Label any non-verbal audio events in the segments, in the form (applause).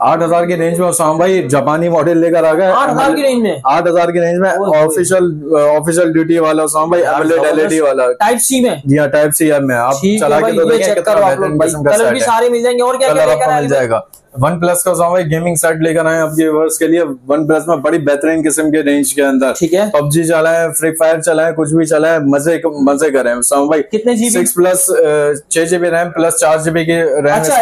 आठ हज़ार की रेंज में उसामा भाई जापानी मॉडल लेकर आ गए। आठ हज़ार की रेंज में? आठ हज़ार की रेंज में ऑफिशियल ऑफिशियल ड्यूटी वाला उसामा भाई एमलेट एलईडी वाला। टाइप सी में? जी हाँ टाइप सी एम में। आप चला के तो कितना है। सारे मिल जाएँगे और क्या क्या कलर आपको मिल जाएगा। वन प्लस का भाई गेमिंग सेट लेकर आए आपके व्यूअर्स के लिए। वन प्लस में बड़ी बेहतरीन किस्म के रेंज के अंदर। ठीक है। पबजी चलाए फ्री फायर चलाए कुछ भी चलाए मज़े मज़े करें उसामा भाई कितने जीबी सिक्स प्लस छह जीबी रैम प्लस चार जीबी की रैम अच्छा,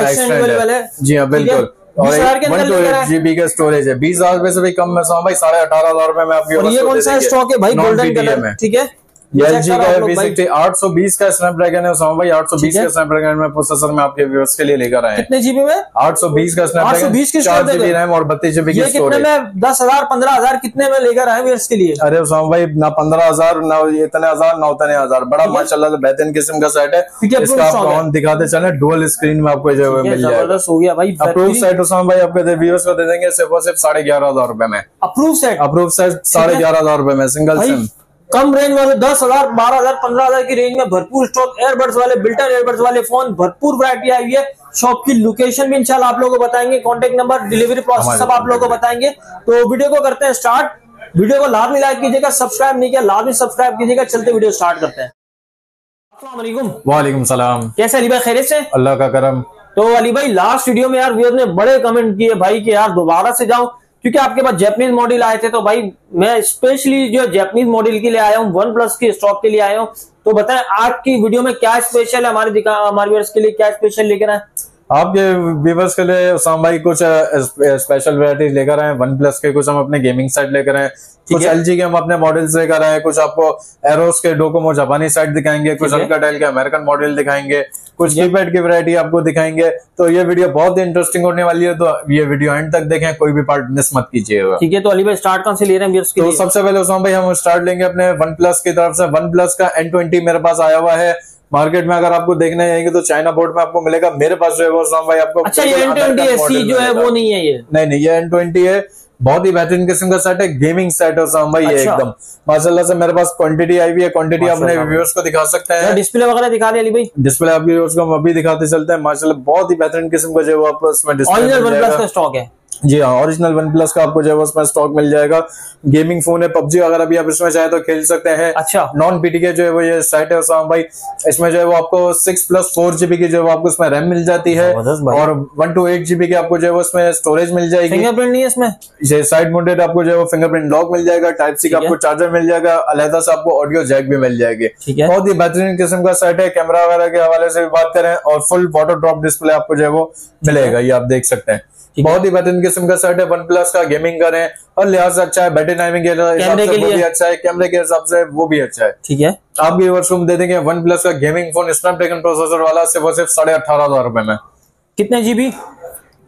वाले? जी हाँ। बिल्कुल। और 20,000 के अंदर वन टू लेकर आए? एट जीबी का स्टोरेज है। बीस हज़ार रुपए से भी कम में सौ भाई साढ़े अठारह हज़ार रुपए में आपकी ये कौन सा स्टॉक है भाई गोल्डन कलर ठीक है? एल जी का। बेसिकली आठ सौ बीस का स्नैपड्रैगन है उसामा भाई। का स्नैपड्रैगन में प्रोसेसर में आपके व्यूअर्स के लिए लेकर आए हैं कितने जीबी में? आठ सौ बीस का स्नैपड्रैगन चार जीबी रैम और बत्तीस जीबी की कितने में? दस हज़ार पंद्रह हज़ार कितने में लेकर आए व्यूअर्स के लिए? अरे उसामा भाई ना पंद्रह हज़ार ना इतने हज़ार ना उतने हज़ार। बड़ा माशाल्लाह से बेहतरीन किस्म का सेट है। इसका है। दिखाते चले डुअल स्क्रीन में आपको जो मिल जाएगा। ज़बरदस्त हो गया भाई अप्रूव सेट उसामा भाई आपके व्यूअर्स को दे देंगे सिर्फ़ और सिर्फ़ साढ़े ग्यारह हज़ार रुपए में। अप्रूव सेट अप्रूव सेट साढ़े ग्यारह हज़ार रुपए में सिंगल सिम कम रेंज वाले दस हज़ार बारह हज़ार पंद्रह हज़ार की रेंज में भरपूर स्टॉक एयरबड्स वाले बिल्टर एयरबड्स वाले फ़ोन भरपूर वैरायटी आई है। शॉप की लोकेशन भी इंशाल्लाह आप लोगों को बताएँगे कॉन्टेक्ट नंबर डिलीवरी प्रोसेस सब आप लोगों को बताएँगे। तो वीडियो को करते हैं स्टार्ट वीडियो को लाजमी लाइक कीजिएगा सब्सक्राइब नहीं किया लाजमी सब्सक्राइब कीजिएगा चलते वीडियो स्टार्ट करते हैं। वालेकुम। वालेकुम सलाम। कैसे अली भाई खैरियत से? अल्लाह का करम। तो अली भाई लास्ट वीडियो में यार व्यूअर ने बड़े कमेंट किए भाई कि यार दोबारा से जाऊँ। क्योंकि आपके पास जैपनीज मॉडल आए थे तो भाई मैं स्पेशली जो जैपनीज मॉडल के लिए आया हूँ वन प्लस के स्टॉक के लिए आया हूँ। तो बताएँ, आज की वीडियो में क्या स्पेशल है हमारे हमारे व्यूअर्स के लिए क्या स्पेशल लेकर आए? आपके व्यूवर्स के लिए उसाम भाई कुछ स्पेशल वेराइटीज लेकर आए वन प्लस के कुछ हम अपने गेमिंग सेट लेकर आए कुछ। एल के हम अपने मॉडल्स लेकर आए कुछ आपको एरोस के डोकोमो जापानी साइड दिखाएँगे। कुछ। अल्काटेल के अमेरिकन मॉडल दिखाएँगे। कुछ कीपैड की वैरायटी आपको दिखाएँगे। तो ये वीडियो बहुत ही इंटरेस्टिंग होने वाली है। तो ये वीडियो एंड तक देखें। कोई भी पार्ट मिस मत कीजिएगा ठीक है तो अली भाई स्टार्ट कहाँ से ले रहे हैं तो सबसे पहले उसाम भाई हम स्टार्ट लेंगे अपने वन प्लस की तरफ़ से। वन प्लस का एन ट्वेंटी मेरे पास आया हुआ है। मार्केट में अगर आपको देखने जाएँगे तो चाइना बोर्ड में आपको मिलेगा। मेरे पास जो है वो उसाम भाई आपको अच्छा ये एन ट्वेंटी एस model जो है वो नहीं है ये। नहीं नहीं ये एन ट्वेंटी है। बहुत ही बेहतरीन किस्म का सेट है गेमिंग सेट है उसाम भाई अच्छा। एकदम। माशाल्लाह से मेरे पास क्वांटिटी आई हुई है। क्वांटिटी अपने। व्यूअर्स को दिखा सकते हैं। डिस्प्ले वगैरह दिखा अली भाई? डिस्प्ले आप व्यूअर्स को हम अभी दिखाते चलते हैं। माशाल्लाह बहुत ही बेहतरीन किस्म का जो है वो आपको इसमें डिस्प्ले स्टॉक है। जी हाँ ओरिजिनल वन प्लस का आपको जो है उसमें स्टॉक मिल जाएगा। गेमिंग फ़ोन है पबजी वगैरह भी आप इसमें चाहे तो खेल सकते हैं। अच्छा। नॉन पीटीके जो है वो ये साइट है उसाम भाई इसमें जो है वो आपको सिक्स प्लस फोर जीबी की जो है वो आपको इसमें रैम मिल जाती है और वन टू एट जीबी की आपको जो है वो इसमें स्टोरेज मिल जाएगी। फिंगरप्रिंट नहीं है इसमें? ये साइड माउंटेड आपको जो है वो फिंगरप्रिंट लॉक मिल जाएगा टाइप सी का आपको चार्जर मिल जाएगा अलहदा से आपको ऑडियो जैक भी मिल जाएगी। बहुत ही बेहतरीन किस्म का सेट है कैमरा वगैरह के हवाले से भी बात करें और फुल फ़ोटो ड्रॉप डिस्प्ले आपको जो है वो मिलेगा ये आप देख सकते है। बहुत ही बेहतरीन किस्म का सेट है वन प्लस का गेमिंग करें और लिहाज से अच्छा है बैटरी टाइमिंग के हिसाब कैमरे से वो? भी अच्छा है कैमरे के हिसाब से वो भी अच्छा है। ठीक है। आप भी वर्षों में दे देंगे वन प्लस का गेमिंग फ़ोन स्नैपड्रैगन प्रोसेसर वाला सिर्फ़ और सिर्फ़ साढ़े अठारह हज़ार रुपए में। कितने GB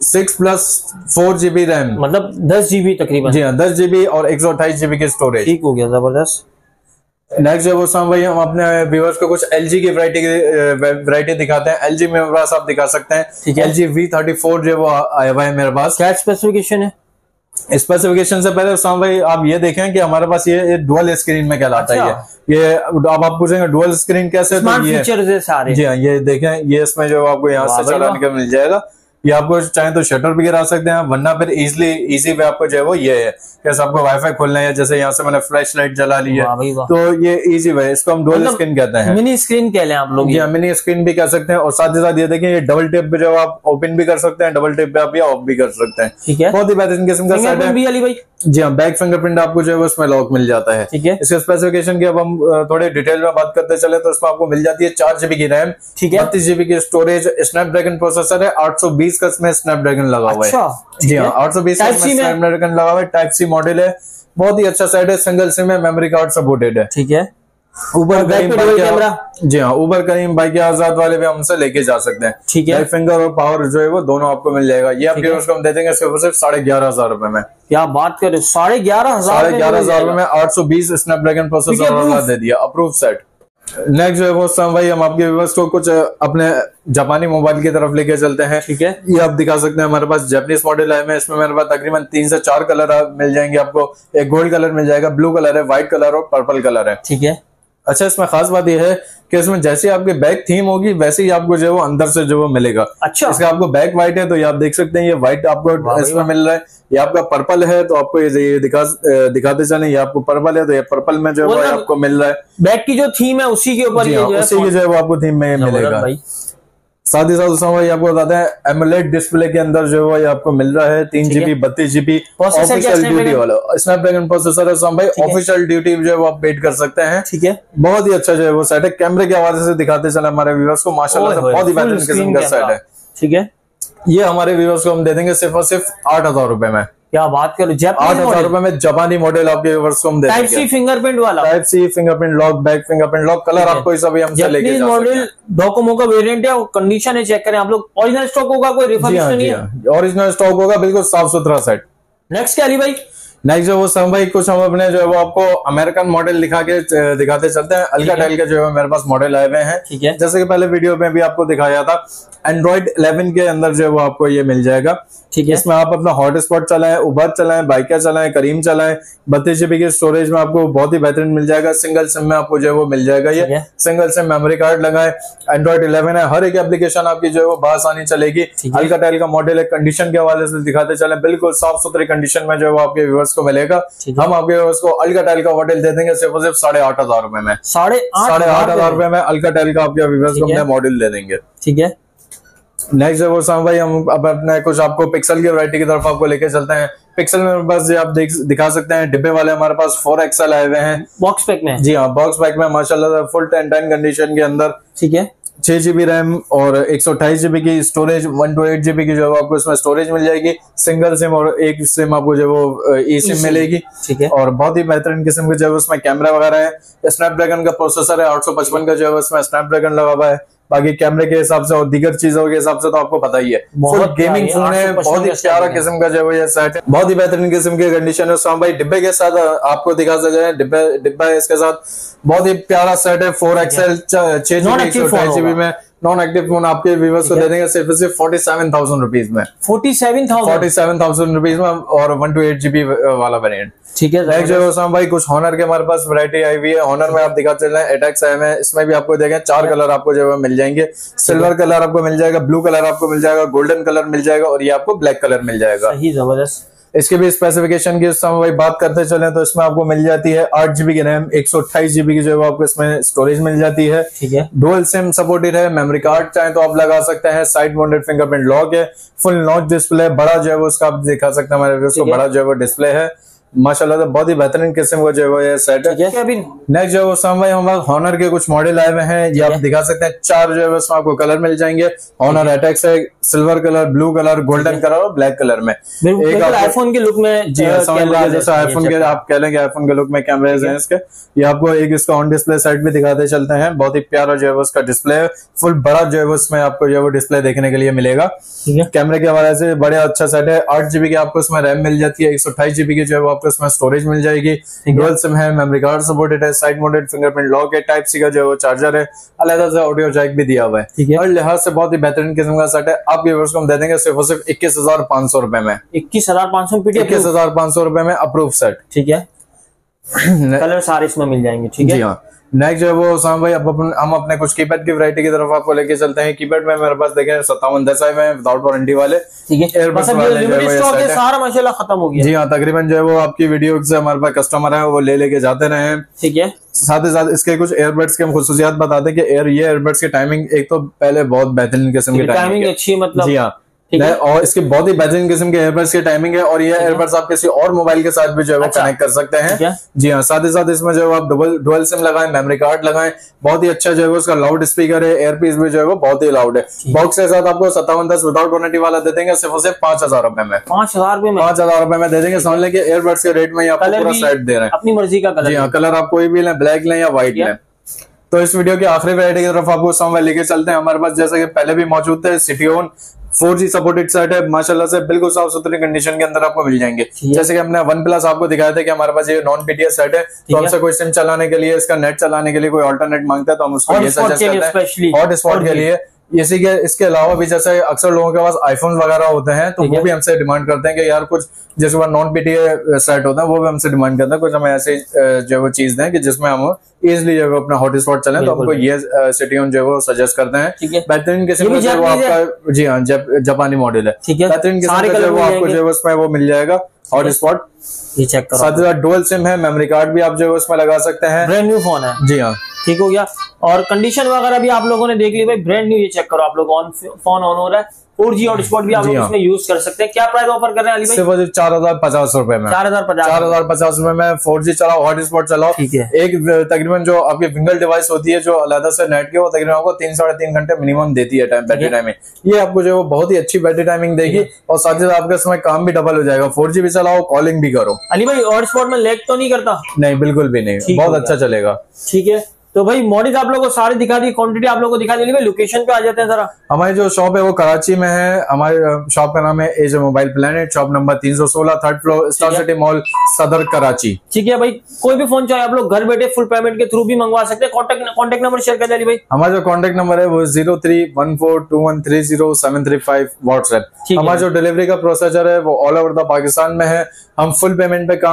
six plus four GB RAM मतलब दस जीबी तकरीबन। जी हाँ दस जीबी और एक सौ अट्ठाईस जीबी की स्टोरेज ठीक हो गया ज़बरदस्त। नेक्स्ट जो वो भाई हम अपने व्यूअर्स को कुछ एलजी की वैरायटी वैरायटी दिखाते हैं। एल जी मेरे पास आप दिखा सकते हैं। ठीक है। L G V thirty four जो वो आया हुआ है मेरे पास। क्या स्पेसिफिकेशन है? स्पेसिफिकेशन से पहले शाम भाई आप ये देखें कि हमारे पास ये, ये डुअल स्क्रीन में कहलाता है अच्छा। ये ये अब आप पूछेंगे डुअल स्क्रीन कैसे तो ये फीचर्स है सारे। जी हाँ ये देखें ये इसमें जो आपको यहाँ से चलाने का मिल जाएगा। ये आपको चाहे तो शटर भी गिरा सकते हैं वरना फिर इजिली इजी वे आपको जो है वो ये है जैसे आपको वाईफाई खोलना है जैसे यहाँ से मैंने फ्लैश लाइट जला ली है तो ये इजी वे इसको हम डुअल मतलब स्क्रीन कहते हैं। मिनी स्क्रीन कह लें आप लोग जी ये। हाँ मिनी स्क्रीन भी कह सकते हैं और साथ ही साथ ये देखें ये डबल टेप पे जो आप ओपन भी कर सकते हैं डबल टेप पे आप ये ऑफ़ भी कर सकते हैं। ठीक है। बहुत ही बेहतरीन किस्म का सेट है। जी हाँ बैक फिंगरप्रिंट आपको जो है उसमें लॉक मिल जाता है। ठीक है। इसके स्पेसिफिकेशन की अब हम थोड़े डिटेल में बात करते चले तो इसमें आपको मिल जाती है चार जीबी की रैम ठीक है। बत्तीस जीबी की स्टोरेज स्नैपड्रैगन प्रोसेसर है आठ सौ बीस का इसमें स्नैपड्रैगन लगा हुआ है। अच्छा जी हाँ आठ सौ बीस का स्नैपड्रैगन लगा हुआ है। टाइप सी मॉडल है। बहुत ही अच्छा सेट है। सिंगल सिम है। मेमोरी कार्ड सपोर्टेड है। ठीक है। बैक करीम भाई? जी हाँ ऊबर करीम भाई के आज़ाद वाले भी हमसे लेके जा सकते हैं। ठीक है। फिंगर और पावर जो है वो दोनों आपको मिल जाएगा। ये आपके उसको हम दे देंगे सिर्फ़ सिर्फ़ साढ़े ग्यारह हज़ार रुपए में। क्या बात कर हो? साढ़े ग्यारह हज़ार साढ़े ग्यारह हज़ार जाएगा। में आठ सौ बीस स्नैपड्रैगन ठीक प्रोसेसर है। दे दिया। अप्रूव सेट नेक्स्ट जो है वो सम भाई हम आपके व्यूवर्स को कुछ अपने जापानी मोबाइल की तरफ़ लेके चलते हैं। ठीक है। ये आप दिखा सकते हैं हमारे पास जापानीज मॉडल है। इसमें मेरे पास तकरीबन तीन से चार कलर मिल जाएँगे आपको। एक गोल्ड कलर मिल जाएगा ब्लू कलर है व्हाइट कलर और पर्पल कलर है। ठीक है। अच्छा इसमें खास बात यह है कि इसमें जैसे आपके बैक थीम होगी वैसे ही आपको जो है वो अंदर से जो वो मिलेगा। अच्छा। इसका आपको बैक व्हाइट है तो ये आप देख सकते हैं ये व्हाइट आपको इसमें मिल रहा है। ये आपका पर्पल है तो आपको ये दिखा दिखाते चले ये आपको पर्पल है तो ये पर्पल में जो है आपको मिल रहा है। बैक की जो थीम है उसी के ऊपर हाँ, उसी की जो है वो आपको थीम में मिलेगा। साथ ही साथ उसमें भाई आपको बताते हैं एमुलेट डिस्प्ले के अंदर जो है आपको मिल रहा है तीन जीबी बत्तीस जीबी ऑफिशियल ड्यूटी वाला। स्नैपड्रैगन प्रोसेसर है भाई ऑफिशियल ड्यूटी जो है वो आप वेट कर सकते हैं। ठीक है। बहुत ही अच्छा जो है वो सेट है। कैमरे के हवाले से दिखाते चले हमारे व्यूवर्स को। माशाल्लाह बहुत ही बेहतरीन किस्म का सेट है। ठीक है। ये हमारे व्यूवर्स को हम दे देंगे सिर्फ़ और सिर्फ़ आठ हज़ार रूपए में। क्या बात करो आठ हज़ार रुपए में जापानी मॉडल आपके व्यूवर्स को हम दे टाइप सी फिंगरप्रिंट वाला? Type C fingerprint lock back fingerprint lock colour आपको इस अभी हमसे लेके मॉडल डोकोमो का वेरिएंट है कंडीशन है चेक करें आप लोग। ओरिजिनल स्टॉक होगा कोई रिफर्बिश हाँ, नहीं है? ओरिजिनल हाँ। स्टॉक होगा बिल्कुल साफ़ सुथरा सेट नेक्स्ट क्या अली भाई? नेक्स्ट जो वो सम भाई कुछ हम अपने जो है वो आपको अमेरिकन मॉडल दिखा के दिखाते चलते हैं। अल्का टाइल के जो है मेरे पास मॉडल आए हुए हैं। ठीक है। जैसे कि पहले वीडियो में भी आपको दिखाया था एंड्रॉइड 11 के अंदर जो है वो आपको ये मिल जाएगा। ठीक है। इसमें आप अपना हॉट स्पॉट चलाएँ उबर चलाएँ बाइकर चलाएँ करीम चलाएँ बत्तीस जीबी के स्टोरेज में आपको बहुत ही बेहतरीन मिल जाएगा। सिंगल सिम में आपको जो है वो मिल जाएगा ये। सिंगल सिम मेमोरी कार्ड लगाए। एंड्रॉइड इलेवन है हर एक एप्लीकेशन आपकी जो है वो बासानी चलेगी। हल्का टाइल का मॉडल है कंडीशन के हवाले से दिखाते चले। बिल्कुल साफ़ सुथरी कंडीशन में जो है वो आपके व्यूवर्स को मिलेगा। हम आपके व्यूवर्स को अल्का टाइल का मॉडल दे देंगे सिर्फ़ सिर्फ़ साढ़े आठ हज़ार रुपए में। साढ़े साढ़े आठ हज़ार रुपए में अल्का टाइल का आपके व्यूवर्स को मॉडल दे देंगे। ठीक है। नेक्स्ट वो साम भाई हम अब अपने कुछ आपको पिक्सल की वरायटी की तरफ़ आपको लेके चलते हैं। पिक्सल में बस ये आप देख दिखा सकते हैं डिब्बे वाले हमारे पास फोर एक्सएल आए हुए हैं। बॉक्स पैक में। जी हाँ बॉक्स पैक में माशाल्लाह फुल टेन टेन कंडीशन के अंदर। ठीक है। छह जीबी रैम और एक सौ अट्ठाईस जीबी की storage one two eight GB की जो है आपको इसमें स्टोरेज मिल जाएगी। सिंगल सिम और एक सिम आपको जो वो ई सिम मिलेगी। ठीक है। और बहुत ही बेहतरीन किस्म के जो है उसमें कैमरा वगैरह है। स्नैपड्रैगन का प्रोसेसर है आठ सौ पचपन का जो है उसमें स्नैपड्रैगन लगा हुआ है। बाकी कैमरे के हिसाब से और दीगर चीज़ों के हिसाब से तो आपको पता ही है। बहुत गेमिंग फ़ोन है बहुत ही प्यारा किस्म का जो है सेट है। बहुत ही बेहतरीन किस्म की कंडीशन है। सोम भाई डिब्बे के साथ आपको दिखा सकते हैं डिब्बे डिब्बा है इसके साथ। बहुत ही प्यारा सेट है फोर एक्सएल छह जीबी जीबी में। नॉन एक्टिव फ़ोन आपके व्यूवर्स को दे देंगे सिर्फ़ सिर्फ़ फोर्टी सेवन थाउज़ेंड रुपीज़ में। Forty seven thousand forty seven thousand rupees में और वन टू एट जीबी वाला वेरियंट ठीक है नेक्स्ट जो है भाई कुछ हॉनर के हमारे पास वैरायटी आई हुई है। हॉनर में आप दिखा चल रहे हैं एटेक्स आए हैं। इसमें भी आपको देखें चार कलर आपको जो है मिल जाएँगे। सिल्वर कलर आपको मिल जाएगा ब्लू कलर आपको मिल जाएगा गोल्डन कलर मिल जाएगा और ये आपको ब्लैक कलर मिल जाएगा। सही ज़बरदस्त। इसके भी स्पेसिफिकेशन की उस समय बात करते चले तो इसमें आपको मिल जाती है आठ जीबी की रैम एक सौ अट्ठाईस जीबी की जो है आपको इसमें स्टोरेज मिल जाती है। ठीक है। डुअल सिम सपोर्टेड है मेमोरी कार्ड चाहे तो आप लगा सकते हैं साइड माउंटेड फिंगरप्रिंट लॉक है फुल नॉच डिस्प्ले बड़ा जो है वो उसका आप दिखा सकते हैं हमारे बड़ा जो है वो डिस्प्ले है। माशाल्लाह तो बहुत ही बेहतरीन किस्म का जो है वो ये सेट है। अभी नेक्स्ट जो भाई हमारे हॉनर के कुछ मॉडल आए हुए हैं ये आप दिखा सकते हैं। चार जो है उसमें आपको कलर मिल जाएँगे। हॉनर अटैक्स है। Silver colour blue colour golden colour और ब्लैक कलर में। एक आईफोन के लुक में हाँ, जैसे आईफोन के आप कह लेंगे आईफोन के लुक में कैमरेज है इसके। ये आपको एक इसका ऑन डिस्प्ले सेट भी दिखाते चलते हैं। बहुत ही प्यारा जो है वो उसका डिस्प्ले है। फुल बड़ा जो है वो उसमें आपको जो है वो डिस्प्ले देखने के लिए मिलेगा। कैमरे के हवाले से बड़े अच्छा सेट है। आठ जीबी की आपको इसमें रैम मिल जाती है। एक सौ अट्ठाईस जीबी की जो है आपको इसमें स्टोरेज मिल जाएगी। डुअल सिम है मेमोरी कार्ड सपोर्टेड है साइड मोडेड फिंगरप्रिंट लॉक है टाइप सी का जो है चार्जर है अलग से ऑडियो जैक भी दिया हुआ है। और लिहाज से बहुत ही बेहतरीन किस्म का सेट है। आप व्यूवर्स को हम दे देंगे सिर्फ़ और सिर्फ़ इक्कीस हज़ार पाँच सौ रुपए में। इक्कीस हज़ार पाँच सौ इक्कीस हज़ार पाँच सौ रुपए में अप्रूव सेट ठीक है। (coughs) कलर सारे इसमें मिल जाएँगे ठीक है? जी हाँ। नेक्स्ट जो है वो साम भाई अब अपन हम अपने कुछ कीपैड की वैरायटी की तरफ़ आपको लेके चलते हैं। कीपैड में मेरे पास देखें सत्तावन दस आए हैं विदाउट वारंटी वाले। ठीक है। सारा माशाल्लाह खत्म हो गया। जी हाँ तकरीबन जो है वो आपकी वीडियो से हमारे पास कस्टमर है वो ले लेके जाते रहे हैं। ठीक है। साथ ही साथ इसके कुछ एयरबड्स के हम खसूसियात बताते हैं कि एयर ये एयरबड्स की टाइमिंग एक तो पहले बहुत बेहतरीन किस्म की टाइमिंग अच्छी मतलब। जी हाँ। और इसके बहुत ही बेहतरीन किस्म के एयरबड्स की टाइमिंग है और ये एयरबड्स आप किसी और मोबाइल के साथ भी जो है वो कनेक्ट अच्छा। कर सकते हैं। जी हाँ साथ ही साथ इसमें जो है आप डबल डुअल सिम लगाएँ मेमोरी कार्ड लगाएँ बहुत ही अच्छा जो है उसका लाउड स्पीकर है एयरपीस भी जो है वो बहुत ही लाउड है। बॉक्स के साथ आपको सत्तावन दस विदाउट वारंटी वाला दे देंगे सिर्फ़ सिर्फ़ पाँच हज़ार रुपए में। पाँच हज़ार रुपए में? पाँच हज़ार रुपए में दे देंगे। समझ लें एयरबड्स के रेट में आपको पूरा सेट दे रहे हैं। अपनी मर्ज़ी का कलर जी हाँ कलर आप कोई भी लें ब्लैक लें या व्हाइट लें। तो इस वीडियो की आखिरी वैरायटी की तरफ़ आपको समय लेके चलते हैं। हमारे पास जैसे कि पहले भी मौजूद थे सिटीओन फोर जी सपोर्टेड सेट है। माशाल्लाह से बिल्कुल साफ़ सुथरी कंडीशन के अंदर आपको मिल जाएँगे। जैसे कि हमने वन प्लस आपको दिखाया था कि हमारे पास ये नॉन पीटीएस सेट है। तो हमसे कोई सिम चलाने के लिए इसका नेट चलाने के लिए कोई ऑल्टरनेट माँगता है तो हम उसको ये सजेस्ट करते हैं। हॉट स्पॉट के लिए। इसी के इसके अलावा भी जैसे अक्सर लोगों के पास आईफोन वगैरह होते हैं तो वो भी हमसे डिमांड करते हैं कि यार कुछ जैसे वो नॉन पीटीए सेट होता है वो भी हमसे डिमांड करते हैं। कुछ हमें ऐसी जो है वो चीज़ दें कि जिसमें हम इजिली जो है अपना हॉट स्पॉट चलें तो हमको ये सिटी जो है वो सजेस्ट करते हैं। बेहतरीन किस्म का आपका जी हाँ जापानी मॉडल है। बेहतरीन किस्म का जो है आपको जो है उसमें वो मिल जाएगा हॉट स्पॉट ये चेक करो। साथ ही साथ डुअल सिम है मेमोरी कार्ड भी आप जो है उसमें लगा सकते हैं। ब्रांड न्यू फ़ोन है। जी हाँ। ठीक हो गया। और कंडीशन वगैरह भी आप लोगों ने देख ली भाई ब्रांड न्यू ये चेक करो आप लोग ऑन फ़ोन ऑन हो रहा है। फोर जी हॉटस्पॉट भी आप लोग हाँ। इसमें यूज़ कर सकते हैं। क्या प्राइस ऑफ़र कर रहे हैं अली भाई? सिर्फ़ चार हज़ार पचास रुपए में। चार हज़ार पचास। चार हज़ार पचास रुपए में फोर जी चलाओ हॉट स्पॉट चलाओ। ठीक है। एक तकरीबन जो आपकी विंगल डिवाइस होती है जो अलहदा से नेट की वो तकरीबन आपको तीन साढ़े तीन घंटे मिनिमम देती है टाइम बैटरी टाइमिंग ये आपको जो बहुत ही अच्छी बैटरी टाइमिंग देगी और साथ ही साथ आपका समय काम भी डबल हो जाएगा। फोर भी चलाओ कॉलिंग भी करो। अली भाई हॉटस्पॉट में लेग तो नहीं करता? नहीं बिल्कुल भी नहीं। बहुत अच्छा चलेगा। ठीक है। तो भाई मॉडल आप लोगों को सारी दिखा दी क्वांटिटी आप लोगों को दिखा दी। भाई लोकेशन पे आ जाते हैं जरा। हमारी जो शॉप है वो कराची में है। हमारे शॉप का नाम है Edge Mobile Planet shop number 316 third floor Star City Mall Saddar Karachi. ठीक है भाई कोई भी फ़ोन चाहे आप लोग घर बैठे फुल पेमेंट के थ्रू भी मंगवा सकते हैं। कॉन्टेक्ट कॉन्टेक्ट नंबर शेयर कर दे भाई। हमारा जो कॉन्टेक्ट नंबर है वो zero three one four two one three zero seven three five WhatsApp हमारा जो डिलीवरी का प्रोसीजर है वो ऑल ओवर द पाकिस्तान में है। हम फुल पेमेंट पे काम